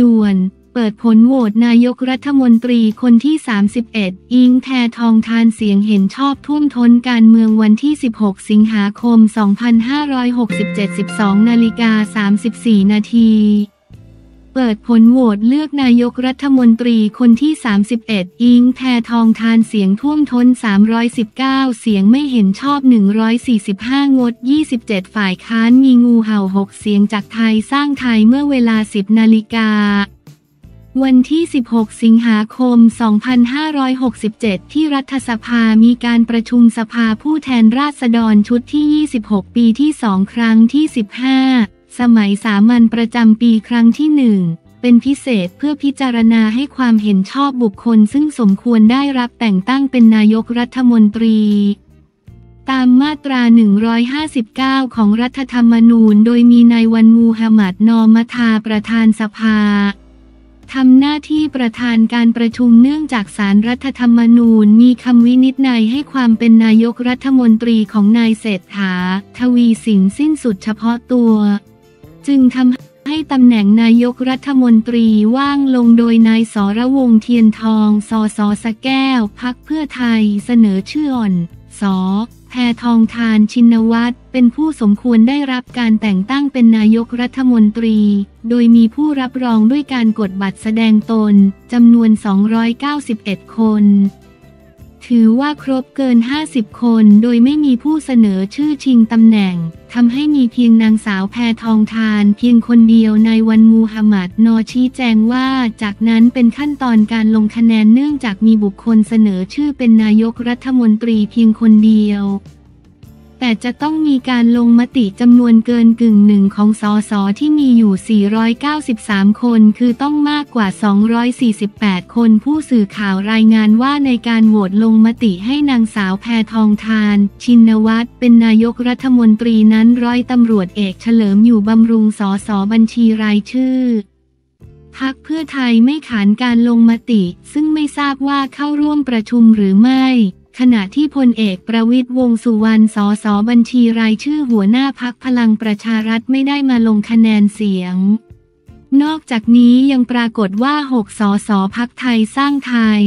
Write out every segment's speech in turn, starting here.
ด่วน เปิดผลโหวตนายกรัฐมนตรีคนที่ 31 อิงแททองทานเสียงเห็นชอบท่วมท้นการเมืองวันที่ 16 สิงหาคม 2567 12นาฬิกา34 นาที เปิดผลโหวตเลือกนายกรัฐมนตรีคนที่ 31 อิงแททองทานเสียงท่วมท้น 319 เสียงไม่เห็นชอบ 145 งด 27 ฝ่ายค้านมีงูเห่า 6 เสียงจากไทยสร้างไทยเมื่อเวลา 10 นาฬิกาวันที่ 16 สิงหาคม 2567 ที่รัฐสภามีการประชุมสภาผู้แทนราษฎรชุดที่ 26 ปีที่ 2 ครั้งที่ 15 สมัยสามัญประจำปีครั้งที่1เป็นพิเศษเพื่อพิจารณาให้ความเห็นชอบบุคคลซึ่งสมควรได้รับแต่งตั้งเป็นนายกรัฐมนตรี ตามมาตรา 159 ของรัฐธรรมนูญ โดยมีนายวันมูฮัมหมัดนอมทาประธานสภาทำหน้าที่ประธานการประชุมเนื่องจากสารรัฐธรรมนูญมีคำวินิจฉัยให้ความเป็นนายกรัฐมนตรีของนายเศรษฐา ทวีสินสิ้นสุดเฉพาะตัว จึงทำให้ตำแหน่งนายกรัฐมนตรีว่างลงโดยนายสรวงเทียนทอง สสสแก้ว พักเพื่อไทยเสนอชื่ออ่อน สแพทองทานชินวัตรเป็นผู้สมควรได้รับการแต่งตั้งเป็นนายกรัฐมนตรี โดยมีผู้รับรองด้วยการกดบัตรแสดงตนจำนวน 291 คน ถือว่าครบเกิน 50 คนโดยไม่มีผู้เสนอชื่อชิงตำแหน่งทำให้มีเพียงนางสาวแพทองทาน เพียงคนเดียวในวันมูฮัมหมัดนอชี้แจงว่า จากนั้นเป็นขั้นตอนการลงคะแนนเนื่องจากมีบุคคลเสนอชื่อเป็นนายกรัฐมนตรีเพียงคนเดียว แต่จะต้องมีการลงมติจำนวนเกินกึ่งหนึ่งของสสที่มีอยู่ 493 คน คือต้องมากกว่า 248 คน ผู้สื่อข่าวรายงานว่าในการโหวตลงมติให้นางสาวแพทองทาน ชินวัตรเป็นนายกรัฐมนตรีนั้นร้อยตำรวจเอกเฉลิมอยู่บำรุงสสบัญชีรายชื่อพักเพื่อไทยไม่ขานการลงมติ ซึ่งไม่ทราบว่าเข้าร่วมประชุมหรือไม่ ขณะที่พลเอกประวิตยวงสุวรรณ สสบัญชีรายชื่อหัวหน้าพักพลังประชารัฐไม่ได้มาลงคะแนนเสียง นอกจากนี้ยังปรากฏว่า 6 สสพักไทยสร้างไทย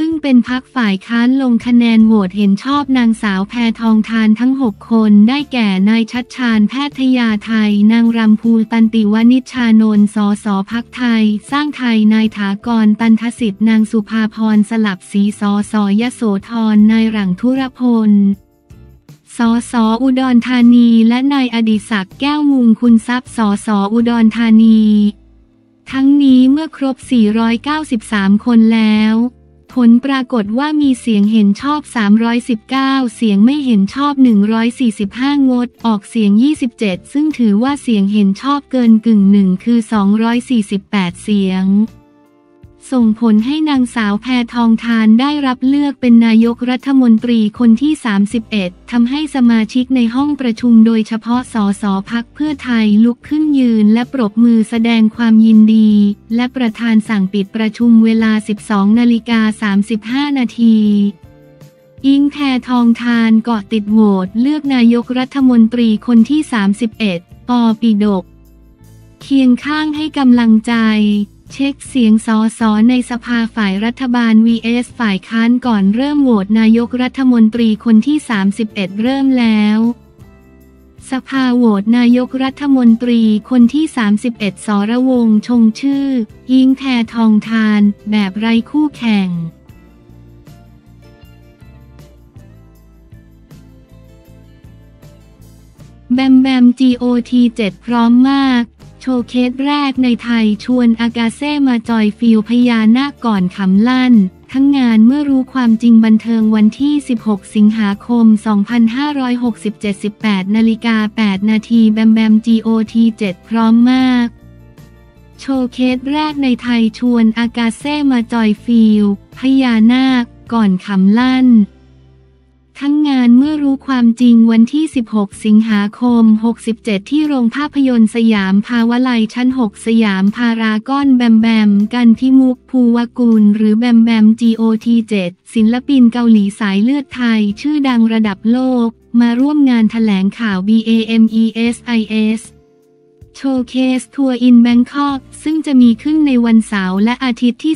ซึ่งเป็นพักฝ่ายค้านลงคะแนนโหวตเห็นชอบนางสาวแพทองทานทั้ง 6 คน ได้แก่นายชัดชาญแพทยาไทย นางรำภูตันติวนิชานนสสพักไทย สร้างไทยนายถากรตันทสิทธิ์นางสุภาพรสลับศรีสสยโสธรนายหลังธุรพลสสอุดรธานี และนายอดิศักดิ์แก้วมุงคุณทรัพย์สสอุดรธานี ทั้งนี้เมื่อครบ 493 คนแล้ว ผลปรากฏว่ามีเสียงเห็นชอบ 319 เสียงไม่เห็นชอบ 145 งด ออกเสียง 27 ซึ่งถือว่าเสียงเห็นชอบเกินกึ่งหนึ่งคือ 248 เสียง ส่งผลให้นางสาวแพทองทานได้รับเลือกเป็นนายกรัฐมนตรีคนที่ 31 ทำให้สมาชิกในห้องประชุมโดยเฉพาะสสพักเพื่อไทยลุกขึ้นยืนและปรบมือแสดงความยินดี และประธานสั่งปิดประชุมเวลา 12นาฬิกา35 นาทีอิงแพทองทานเกาะติดโหวตเลือกนายกรัฐมนตรีคนที่ 31 ปอปีดก เคียงข้างให้กำลังใจ เช็คเสียงสอสอในสภาฝ่ายรัฐบาล vs ฝ่ายค้านก่อนเริ่มโหวตนายกรัฐมนตรีคนที่ 31 เริ่มแล้ว สภาโหวตนายกรัฐมนตรีคนที่ 31 สรวงชงชื่ออิงแพทองทาน แบบไร้คู่แข่งแบมแบม GOT 7 พร้อมมาก showcase แรกในไทยชวนอากาเซ่มา join feel พญานาคก่อนขำลั่น ทั้งงานเมื่อรู้ความจริงบันเทิงวันที่ 16 สิงหาคม 2567 18นาฬิกา 8 นาทีแบมแบม GOT 7 พร้อมมาก showcase แรกในไทยชวนอากาเซ่มา join feel พญานาคก่อนขำลั่น ทั้งงานเมื่อรู้ความจริงวันที่ 16 สิงหาคม 67 ที่โรงภาพยนตร์สยามภาวลัยชั้น 6 สยามพารากอนแบมแบม กันต์พิมุกต์ภูวกุล หรือแบมแบม GOT7 ศิลปินเกาหลีสายเลือดไทย ชื่อดังระดับโลก มาร่วมงานแถลงข่าว BAMESIS Showcase Tour in Bangkok ซึ่งจะมีขึ้นในวันเสาร์และอาทิตย์ที่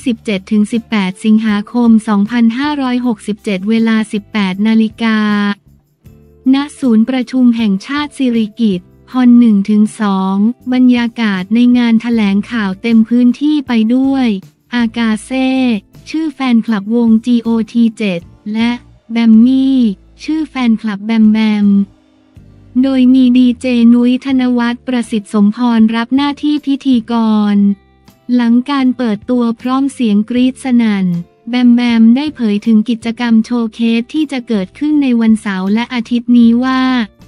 17-18 สิงหาคม 2567 เวลา 18 นาฬิกา ณ ศูนย์ประชุมแห่งชาติสิริกิติ์ฮอน1-2 บรรยากาศในงานถแถลงข่าวเต็มพื้นที่ไปด้วย อากาเซ่ ชื่อแฟนคลับวง GOT7 และแบมมี่ ชื่อแฟนคลับแบมแบม โดยมีดีเจนุ้ยธนวัฒน์ประสิทธิ์สมพรรับหน้าที่พิธีกร หลังการเปิดตัวพร้อมเสียงกรี๊ดสนั่น แบมแบมได้เผยถึงกิจกรรม showcase ที่จะเกิดขึ้นในวันเสาร์และอาทิตย์นี้ว่า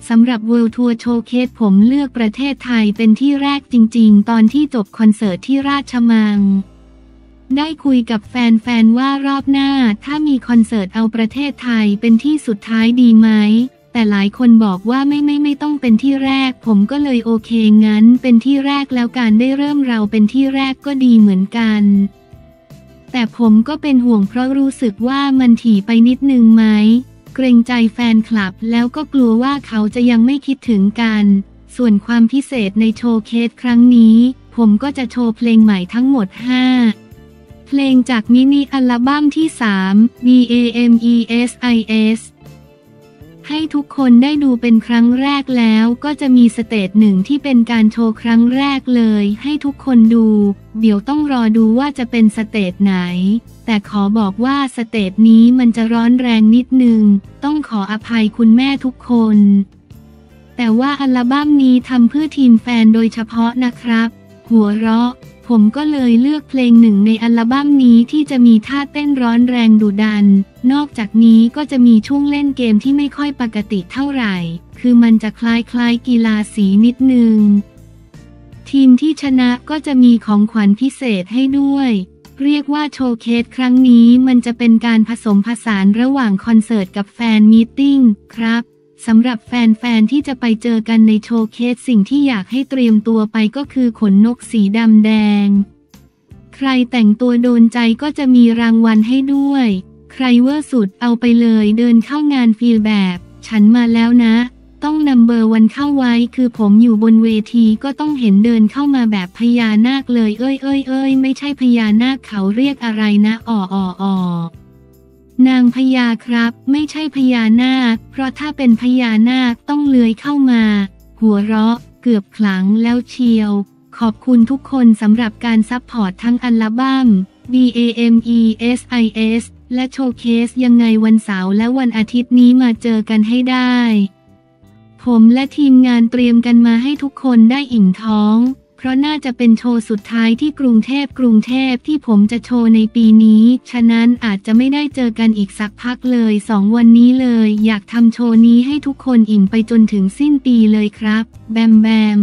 สำหรับ World Tour Showcase ผมเลือกประเทศไทยเป็นที่แรกจริง ๆ ตอนที่จบคอนเสิร์ตที่ราชมัง ได้คุยกับแฟน ๆ ว่ารอบหน้าถ้ามีคอนเสิร์ตเอาประเทศไทยเป็นที่สุดท้ายดีไหม แต่หลายคนบอกว่าไม่ไม่ไม่ต้องเป็นที่แรก ผมก็เลยโอเคงั้น เป็นที่แรกแล้วการได้เริ่มเราเป็นที่แรกก็ดีเหมือนกัน แต่ผมก็เป็นห่วงเพราะรู้สึกว่ามันถี่ไปนิดนึงไหม เกรงใจแฟนคลับแล้วก็กลัวว่าเขาจะยังไม่คิดถึงกัน ส่วนความพิเศษในโชว์เคสครั้งนี้ ผมก็จะโชว์เพลงใหม่ทั้งหมด 5เพลงจากมินิอัลบั้มที่ 3 B A M E S I S ให้ทุกคนได้ดูเป็นครั้งแรกแล้วก็จะมี stage หนึ่งที่เป็นการโชว์ครั้งแรกเลย ให้ทุกคนดู เดี๋ยวต้องรอดูว่าจะเป็น stage ไหน แต่ขอบอกว่า stage นี้มันจะร้อนแรงนิดนึง ต้องขออภัยคุณแม่ทุกคน แต่ว่าอัลบั้มนี้ทำเพื่อทีมแฟนโดยเฉพาะนะครับ หัวเราะ ผมก็เลยเลือกเพลงหนึ่งในอัลบั้มนี้ที่จะมีท่าเต้นร้อนแรงดุดัน นอกจากนี้ก็จะมีช่วงเล่นเกมที่ไม่ค่อยปกติเท่าไหร่ คือมันจะคล้ายๆกีฬาสีนิดนึง ทีมที่ชนะก็จะมีของขวัญพิเศษให้ด้วย เรียกว่า showcase ครั้งนี้มันจะเป็นการผสมผสานระหว่างคอนเสิร์ตกับ fan meeting ครับ สำหรับแฟน ๆ ที่จะไปเจอกันใน showcase สิ่งที่อยากให้เตรียมตัวไปก็คือขนนกสีดำแดง ใครแต่งตัวโดนใจก็จะมีรางวัลให้ด้วย ใครเวอร์สุดเอาไปเลยเดินเข้างานฟีลแบบ ฉันมาแล้วนะ ต้องนำเบอร์วันเข้าไว้คือผมอยู่บนเวทีก็ต้องเห็นเดินเข้ามาแบบพญานาคเลยเอ้ยเอ้ยเอ้ยไม่ใช่พญานาคเขาเรียกอะไรนะอ่ออ่ออ่อ นางพญาครับ ไม่ใช่พญานาค เพราะถ้าเป็นพญานาคต้องเลื้อยเข้ามา หัวเราะ เกือบขลังแล้วเชียว ขอบคุณทุกคนสำหรับการ support ทั้งอัลบั้ม B A M E S I S และ showcase ยังไงวันเสาร์และวันอาทิตย์นี้มาเจอกันให้ได้ ผมและทีมงานเตรียมกันมาให้ทุกคนได้อิ่มท้อง ราะน่าจะเป็นโชว์สุดท้ายที่กรุงเทพกรุงเทพที่ผมจะโชว์ในปีนี้ ฉะนั้นอาจจะไม่ได้เจอกันอีกสักพักเลยสองวันนี้เลย อยากทำโชว์นี้ให้ทุกคนอิ่มไปจนถึงสิ้นปีเลยครับ แบมแบม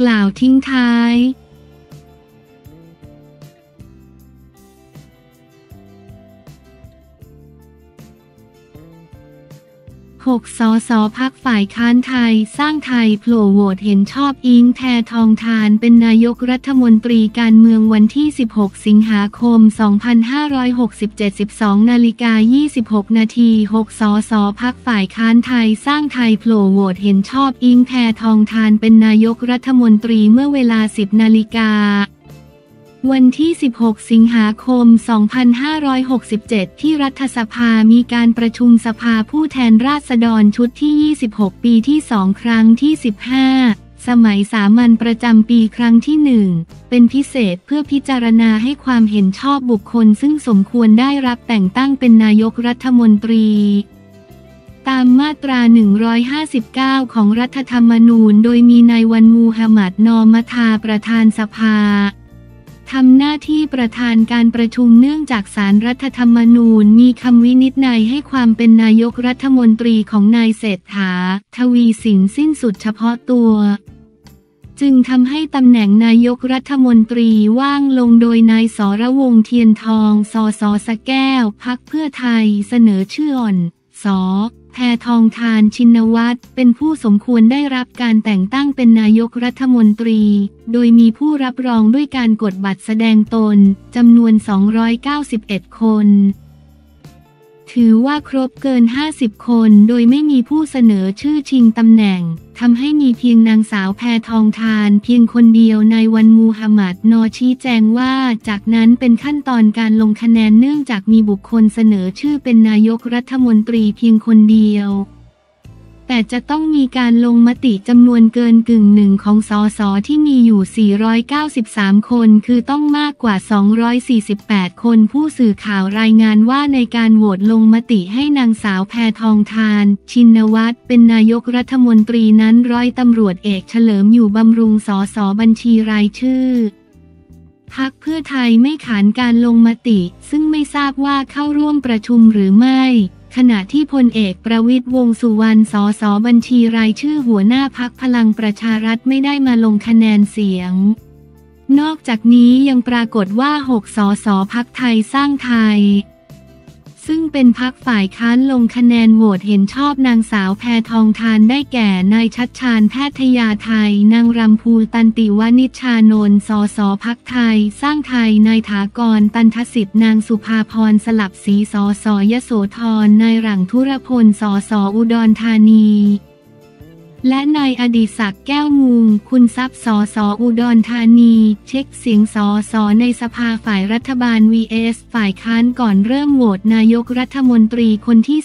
กล่าวทิ้งท้าย 6 สสพักฝ่ายค้านไทย สร้างไทยโผล่โหวตเห็นชอบอิงแททองทานเป็นนายกรัฐมนตรีการเมืองวันที่ 16 สิงหาคม 2567 12นาฬิกา 26 นาที 6 สสพักฝ่ายค้านไทย สร้างไทยโผล่โหวตเห็นชอบอิงแททองทานเป็นนายกรัฐมนตรีเมื่อเวลา 10 นาฬิกา วันที่ 16 สิงหาคม 2567 ที่รัฐสภามีการประชุมสภาผู้แทนราษฎรชุดที่ 26 ปีที่ 2 ครั้งที่ 15 สมัยสามัญประจำปีครั้งที่ 1 เป็นพิเศษเพื่อพิจารณาให้ความเห็นชอบบุคคลซึ่งสมควรได้รับแต่งตั้งเป็นนายกรัฐมนตรี ตามมาตรา 159 ของรัฐธรรมนูญ โดยมีนายวันมูฮัมหมัดนอมทาประธานสภา ทำหน้าที่ประธานการประชุมเนื่องจากสารรัฐธรรมนูญมีคำวินิจฉัยให้ความเป็นนายกรัฐมนตรีของนายเศรษฐา ทวีสินสิ้นสุดเฉพาะตัว จึงทำให้ตำแหน่งนายกรัฐมนตรีว่างลงโดยนายสรวงเทียนทอง สสสแก้ว พักเพื่อไทยเสนอชื่ออ่อน ส แพทองทานชินวัตรเป็นผู้สมควรได้รับการแต่งตั้งเป็นนายกรัฐมนตรี โดยมีผู้รับรองด้วยการกดบัตรแสดงตนจำนวน 291 คน ถือว่าครบเกิน 50 คน โดยไม่มีผู้เสนอชื่อชิงตำแหน่ง ทำให้มีเพียงนางสาวแพทองทาน เพียงคนเดียวในวันมูฮัมหมัดนอชี้แจงว่า จากนั้นเป็นขั้นตอนการลงคะแนนเนื่องจากมีบุคคลเสนอชื่อเป็นนายกรัฐมนตรีเพียงคนเดียว แต่จะต้องมีการลงมติจำนวนเกินกึ่งหนึ่งของสสที่มีอยู่ 493 คน คือต้องมากกว่า 248 คนผู้สื่อข่าวรายงานว่าในการโหวตลงมติให้นางสาวแพทองทาน ชินวัตรเป็นนายกรัฐมนตรีนั้นร้อยตำรวจเอกเฉลิมอยู่บำรุงสสบัญชีรายชื่อพักเพื่อไทยไม่ขานการลงมติ ซึ่งไม่ทราบว่าเข้าร่วมประชุมหรือไม่ ขณะที่พลเอกประวิตยวงสุวรรณ สสบัญชีรายชื่อหัวหน้าพักพลังประชารัฐไม่ได้มาลงคะแนนเสียง นอกจากนี้ยังปรากฏว่า 6 สสพักไทยสร้างไทย ซึ่งเป็นพักฝ่ายค้านลงคะแนนโหวตเห็นชอบนางสาวแพทองทานได้แก่ นายชัดชาญแพทยาไทย นางรำพูตันติวานิชานนท์สสพักไทย สร้างไทย นายถากร ตันทสิทธิ์นางสุภาพรสลับสีสสยโสธรนายหลังธุรพลสสอุดรธานี และนายอดีศักดิ์แก้วมุงคุณทรัพย์สอสออุดรธานี เช็คเสียงสอสอในสภาฝ่ายรัฐบาล vs ฝ่ายค้านก่อนเริ่มโหวตนายกรัฐมนตรีคนที่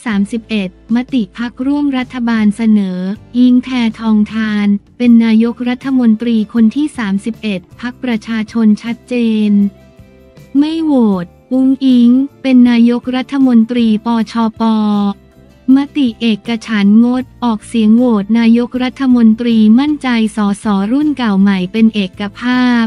31 มติพักร่วมรัฐบาลเสนอ อิงแพทองทาน เป็นนายกรัฐมนตรีคนที่ 31 พักประชาชนชัดเจน ไม่โหวต อุงอิง เป็นนายกรัฐมนตรีปชป มติเอกฉันงดออกเสียงโหวตนายกรัฐมนตรีมั่นใจสอสอรุ่นเก่าใหม่เป็นเอกภาพ